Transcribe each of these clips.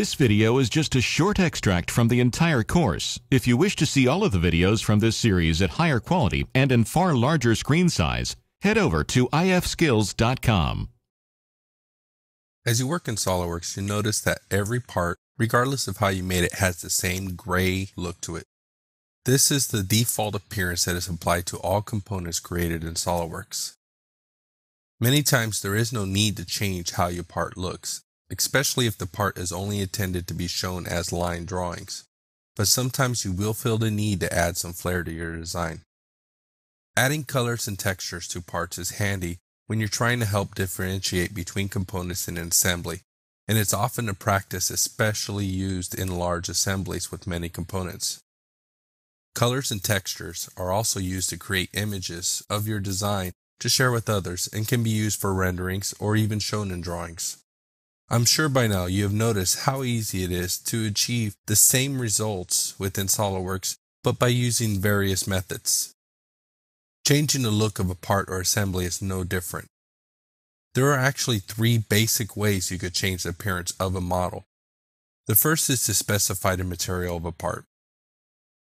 This video is just a short extract from the entire course. If you wish to see all of the videos from this series at higher quality and in far larger screen size, head over to ifskills.com. As you work in SOLIDWORKS, you notice that every part, regardless of how you made it, has the same gray look to it. This is the default appearance that is applied to all components created in SOLIDWORKS. Many times there is no need to change how your part looks, especially if the part is only intended to be shown as line drawings. But sometimes you will feel the need to add some flair to your design. Adding colors and textures to parts is handy when you're trying to help differentiate between components in an assembly, and it's often a practice especially used in large assemblies with many components. Colors and textures are also used to create images of your design to share with others and can be used for renderings or even shown in drawings. I'm sure by now you have noticed how easy it is to achieve the same results within SOLIDWORKS, but by using various methods. Changing the look of a part or assembly is no different. There are actually three basic ways you could change the appearance of a model. The first is to specify the material of a part.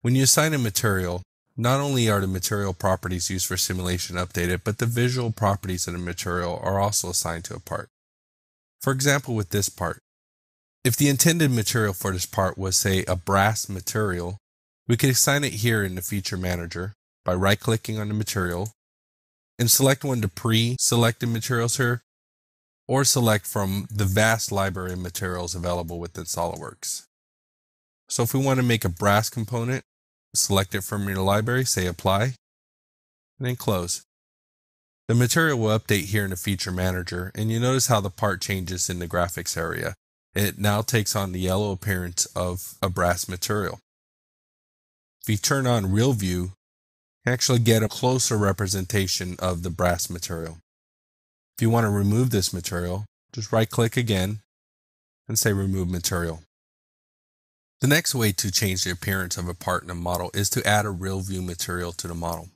When you assign a material, not only are the material properties used for simulation updated, but the visual properties of the material are also assigned to a part. For example, with this part, if the intended material for this part was, say, a brass material, we could assign it here in the Feature Manager by right-clicking on the material and select one of the pre-selected materials here or select from the vast library of materials available within SOLIDWORKS. So if we want to make a brass component, select it from your library, say apply, and then close. The material will update here in the feature manager and you notice how the part changes in the graphics area. It now takes on the yellow appearance of a brass material. If you turn on real view, actually get a closer representation of the brass material. If you want to remove this material, just right click again and say remove material. The next way to change the appearance of a part in a model is to add a real view material to the model.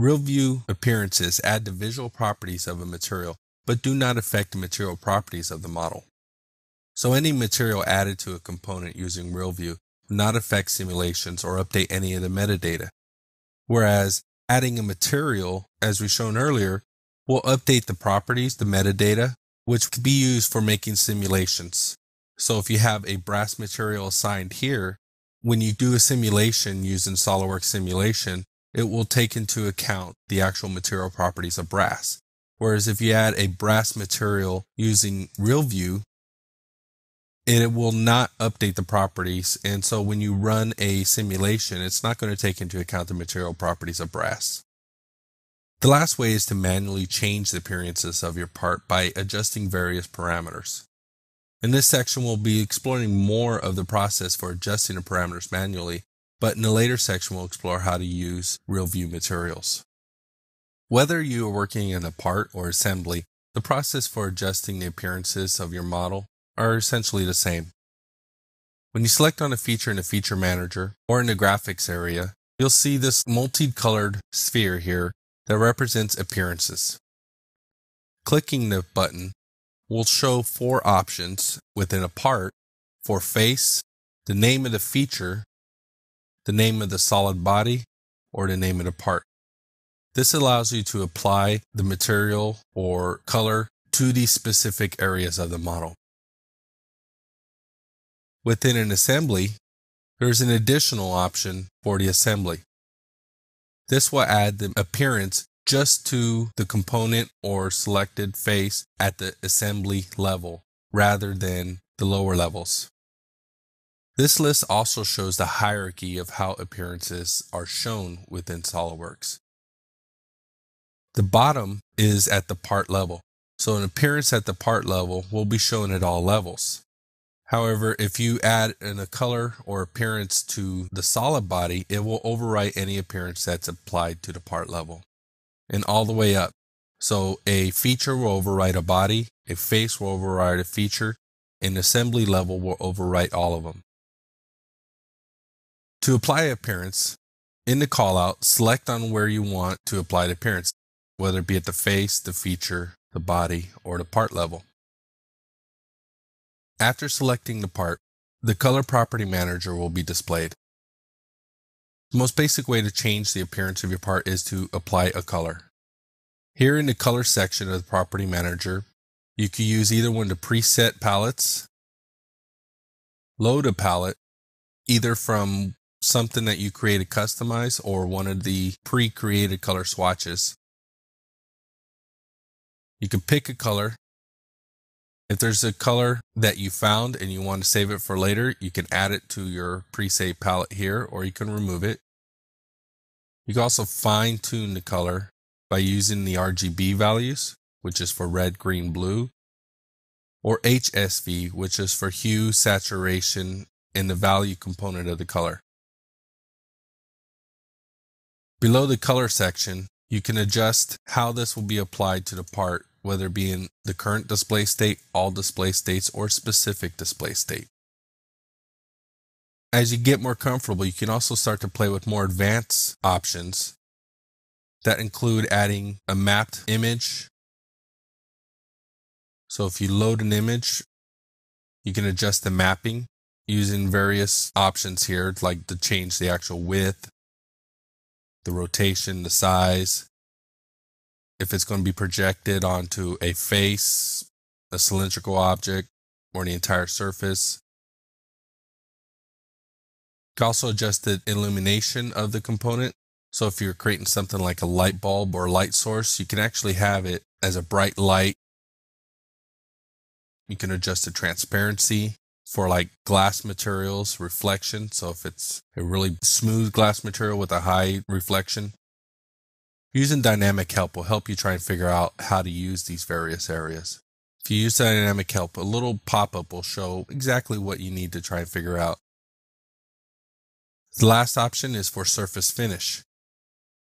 Real view appearances add the visual properties of a material, but do not affect the material properties of the model. So any material added to a component using real view will not affect simulations or update any of the metadata. Whereas adding a material, as we shown earlier, will update the properties, the metadata, which could be used for making simulations. So if you have a brass material assigned here, when you do a simulation using SOLIDWORKS simulation, it will take into account the actual material properties of brass. Whereas if you add a brass material using RealView, it will not update the properties. And so when you run a simulation, it's not going to take into account the material properties of brass. The last way is to manually change the appearances of your part by adjusting various parameters. In this section, we'll be exploring more of the process for adjusting the parameters manually, but in a later section, we'll explore how to use RealView materials. Whether you are working in a part or assembly, the process for adjusting the appearances of your model are essentially the same. When you select on a feature in the feature manager or in the graphics area, you'll see this multicolored sphere here that represents appearances. Clicking the button will show four options within a part for face, the name of the feature, the name of the solid body, or the name of the part. This allows you to apply the material or color to the specific areas of the model. Within an assembly, there's an additional option for the assembly. This will add the appearance just to the component or selected face at the assembly level rather than the lower levels. This list also shows the hierarchy of how appearances are shown within SOLIDWORKS. The bottom is at the part level, so an appearance at the part level will be shown at all levels. However, if you add in a color or appearance to the solid body, it will overwrite any appearance that's applied to the part level and all the way up. So a feature will overwrite a body, a face will override a feature, and assembly level will overwrite all of them. To apply appearance, in the callout, select on where you want to apply the appearance, whether it be at the face, the feature, the body, or the part level. After selecting the part, the Color Property Manager will be displayed. The most basic way to change the appearance of your part is to apply a color. Here in the Color section of the Property Manager, you can use either one of the preset palettes, load a palette, either from something that you created customized or one of the pre-created color swatches. You can pick a color. If there's a color that you found and you want to save it for later, you can add it to your pre-save palette here, or you can remove it. You can also fine tune the color by using the RGB values, which is for red, green, blue, or HSV, which is for hue, saturation, and the value component of the color. Below the color section, you can adjust how this will be applied to the part, whether it be in the current display state, all display states, or specific display state. As you get more comfortable, you can also start to play with more advanced options that include adding a mapped image. So if you load an image, you can adjust the mapping using various options here, like to change the actual width, the rotation, the size, if it's going to be projected onto a face, a cylindrical object, or the entire surface. You can also adjust the illumination of the component. So if you're creating something like a light bulb or light source, you can actually have it as a bright light. You can adjust the transparency for like glass materials reflection. So if it's a really smooth glass material with a high reflection, using dynamic help will help you try and figure out how to use these various areas. If you use dynamic help, a little pop-up will show exactly what you need to try and figure out. The last option is for surface finish.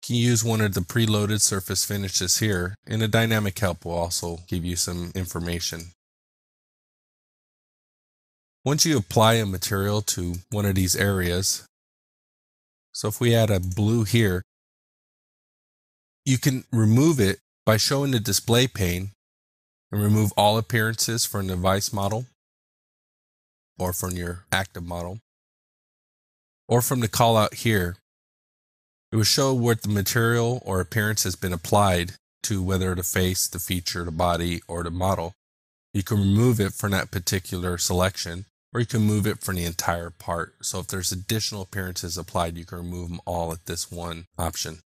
You can use one of the preloaded surface finishes here, and a dynamic help will also give you some information. Once you apply a material to one of these areas, so if we add a blue here, you can remove it by showing the display pane and remove all appearances from the device model or from your active model or from the callout here. It will show what the material or appearance has been applied to whether the face, the feature, the body, or the model. You can remove it from that particular selection or you can move it from the entire part. So if there's additional appearances applied, you can remove them all at this one option.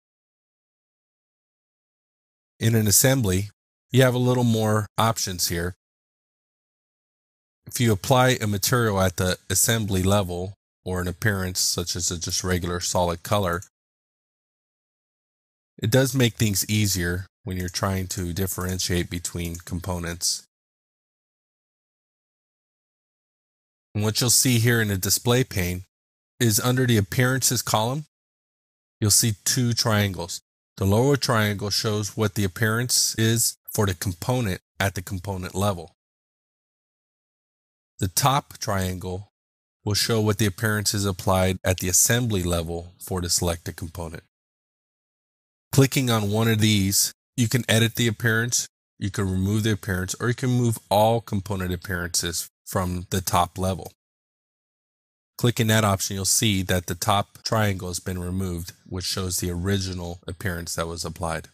In an assembly, you have a little more options here. If you apply a material at the assembly level or an appearance such as a just regular solid color, it does make things easier when you're trying to differentiate between components. And what you'll see here in the display pane is under the appearances column, you'll see two triangles. The lower triangle shows what the appearance is for the component at the component level. The top triangle will show what the appearance is applied at the assembly level for the selected component. Clicking on one of these, you can edit the appearance, you can remove the appearance, or you can move all component appearances from the top level. Clicking that option, you'll see that the top triangle has been removed, which shows the original appearance that was applied.